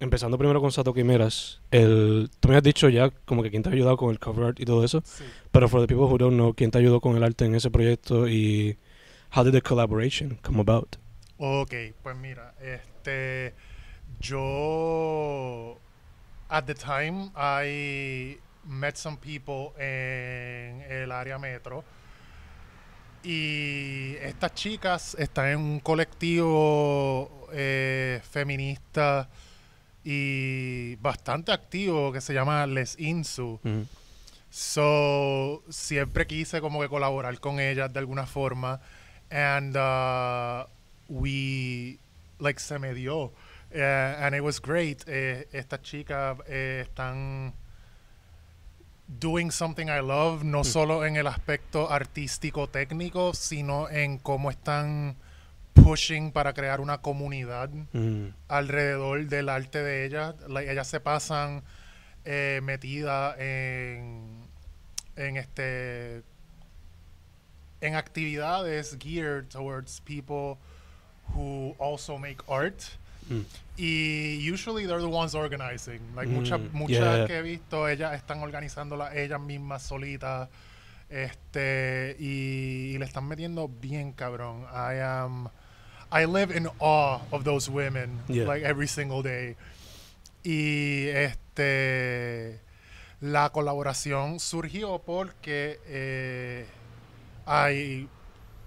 empezando primero con Sato Quimeras, el, tú me has dicho ya como que quién te ha ayudado con el cover art y todo eso, Sí. pero for the people who don't know, quién te ayudó con el arte en ese proyecto y how did the collaboration come about? Ok, pues mira, este, yo, at the time, I met some people en el área metro y estas chicas están en un colectivo eh, feminista y bastante activo que se llama Les Insu. So, siempre quise como que colaborar con ellas de alguna forma. And uh, we, like, se me dio. Eh, and it was great. Eh, estas chicas eh, están doing something I love, no solo en el aspecto artístico técnico, sino en cómo están pushing para crear una comunidad Mm. alrededor del arte de ellas. Like, ellas se pasan eh, metidas en, en este en actividades geared towards people who also make art. Mm. Y usually they're the ones organizing. Like Mm, muchas muchas yeah. que he visto, ellas están organizándolas ellas mismas solitas. Este y, y le están metiendo bien cabrón. I am I live in awe of those women Yeah. like every single day. Y este la colaboración surgió porque eh, hay-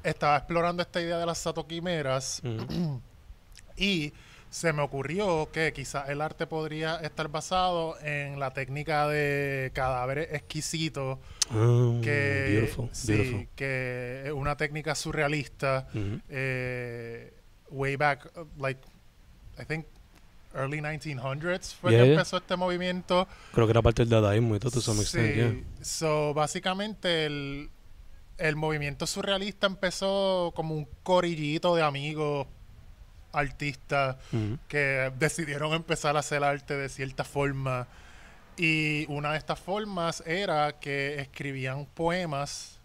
estaba explorando esta idea de las satoquimeras Mm. y se me ocurrió que quizás el arte podría estar basado en la técnica de cadáveres exquisitos Ah, que, beautiful, sí, beautiful. que es una técnica surrealista Ujú. eh, way back uh, like I think early 1900s fue Yeah, que yeah. empezó este movimiento Creo que era parte del dadaísmo y todo, to some extent, Sí, yeah. so básicamente el, el movimiento surrealista empezó como un corillito de amigos artistas que decidieron empezar a hacer arte de cierta forma. Y una de estas formas era que escribían poemas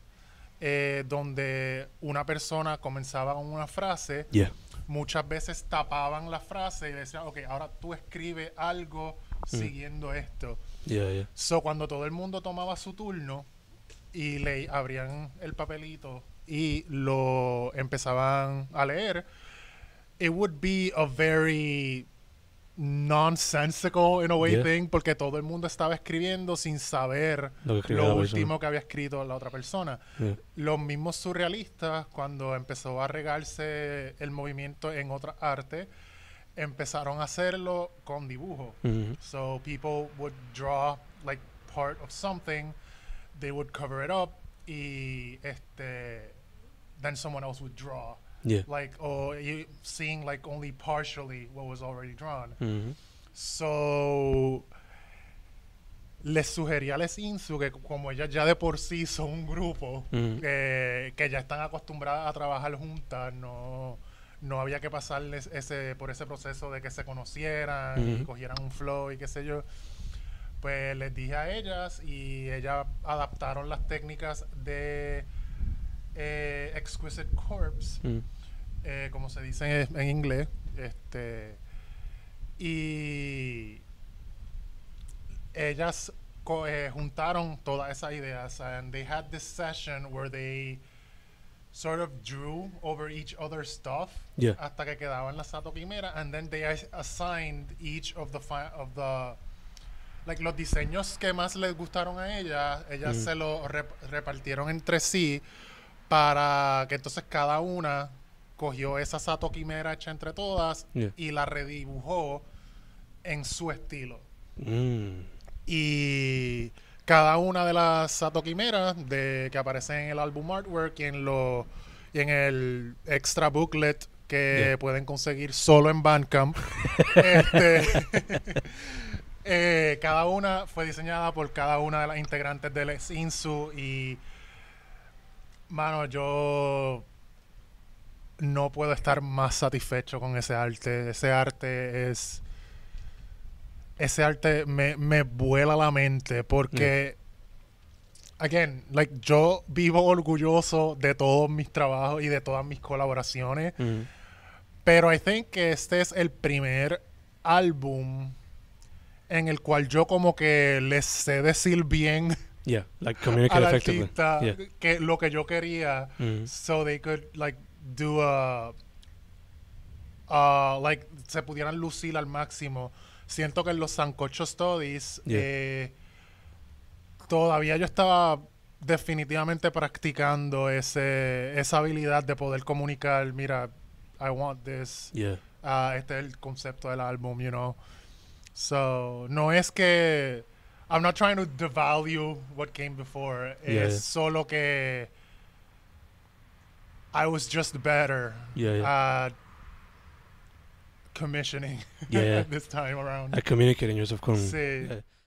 eh, donde una persona comenzaba con una frase, Yeah. muchas veces tapaban la frase y decían, ok, ahora tú escribe algo siguiendo esto. Yeah, yeah. So, cuando todo el mundo tomaba su turno y le abrían el papelito y lo empezaban a leer, it would be a very nonsensical in a way Yeah. thing porque todo el mundo estaba escribiendo sin saber Lo persona. último que había escrito la otra persona. Yeah. Los mismos surrealistas, cuando empezó a regarse el movimiento en otras artes, empezaron a hacerlo con dibujo. Ujú. So people would draw like part of something, they would cover it up, y este, then someone else would draw, Yeah. like or you seeing like only partially what was already drawn. Ujú. So les sugería a Les Insu que como ellas ya de por sí son un grupo Ujú. que, que ya están acostumbradas a trabajar juntas, no, no había que pasarles ese por ese proceso de que se conocieran y Ujú. cogieran un flow y qué sé yo. Pues les dije a ellas y ellas adaptaron las técnicas de eh, Exquisite Corpse Ujú. eh, como se dice en, en inglés. Este, y ellas co- eh, juntaron todas esas ideas and they had this session where they sort of drew over each other's stuff Yeah. hasta que quedaban las Sato Quimera and then they as- assigned each of the of the like los diseños que más les gustaron a ellas, ellas Mm. se los rep- repartieron entre sí para que entonces cada una cogió esa Sato Quimera hecha entre todas Yeah. y la redibujó en su estilo. Mm. Y cada una de las Sato Quimeras de, que aparecen en el álbum artwork y en, lo, y en el extra booklet que Yeah. pueden conseguir solo en Bandcamp. este, eh, cada una fue diseñada por cada una de las integrantes del Insu y mano, yo no puedo estar más satisfecho con ese arte. Ese arte es ese arte me, me vuela la mente porque again, like yo vivo orgulloso de todos mis trabajos y de todas mis colaboraciones, Ujú. pero I think que este es el primer álbum en el cual yo como que les sé decir bien Yeah, like communicate al effectively. artista Yeah. que lo que yo quería Mhm. so they could like do a uh, like se pudieran lucir al máximo siento que en los Sancocho Studies Yeah. eh, todavía yo estaba definitivamente practicando ese esa habilidad de poder comunicar mira I want this Yeah. Ah, este es el concepto del álbum, you know. So, no es que I'm not trying to devalue what came before. Yeah, yeah. solo que I was just better Yeah, yeah. at commissioning Yeah. this time around. At communicating yourself con... Sí. Yeah.